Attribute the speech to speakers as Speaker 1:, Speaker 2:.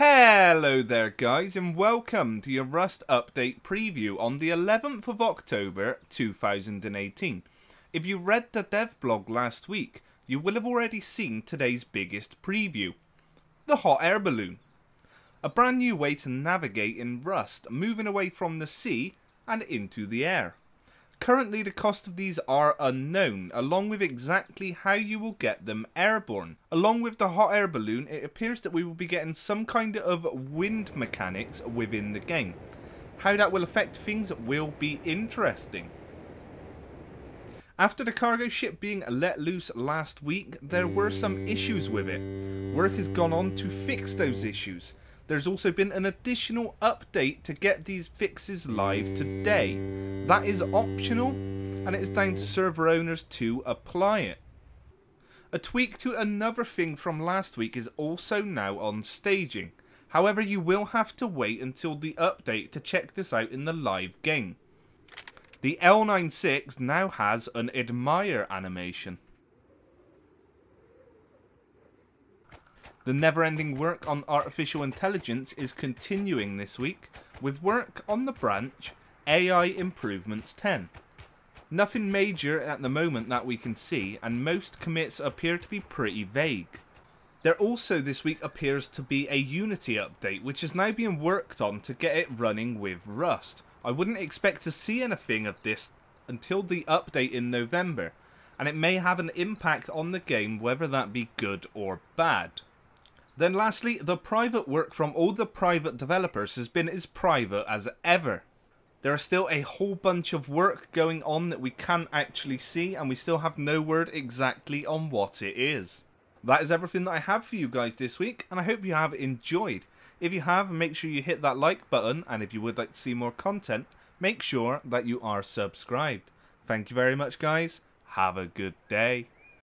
Speaker 1: Hello there guys and welcome to your Rust update preview on the 11th of October 2018. If you read the dev blog last week, you will have already seen today's biggest preview, the hot air balloon. A brand new way to navigate in Rust, moving away from the sea and into the air. Currently the cost of these are unknown, along with exactly how you will get them airborne. Along with the hot air balloon, it appears that we will be getting some kind of wind mechanics within the game. How that will affect things will be interesting. After the cargo ship being let loose last week, there were some issues with it. Work has gone on to fix those issues. There's also been an additional update to get these fixes live today. That is optional and it is down to server owners to apply it. A tweak to another thing from last week is also now on staging. However, you will have to wait until the update to check this out in the live game. The L96 now has an admire animation. The never-ending work on artificial intelligence is continuing this week, with work on the branch AI Improvements 10. Nothing major at the moment that we can see, and most commits appear to be pretty vague. There also this week appears to be a Unity update, which is now being worked on to get it running with Rust. I wouldn't expect to see anything of this until the update in November, and it may have an impact on the game whether that be good or bad. Then lastly, the private work from all the private developers has been as private as ever. There are still a whole bunch of work going on that we can't actually see and we still have no word exactly on what it is. That is everything that I have for you guys this week and I hope you have enjoyed. If you have, make sure you hit that like button and if you would like to see more content, make sure that you are subscribed. Thank you very much guys. Have a good day.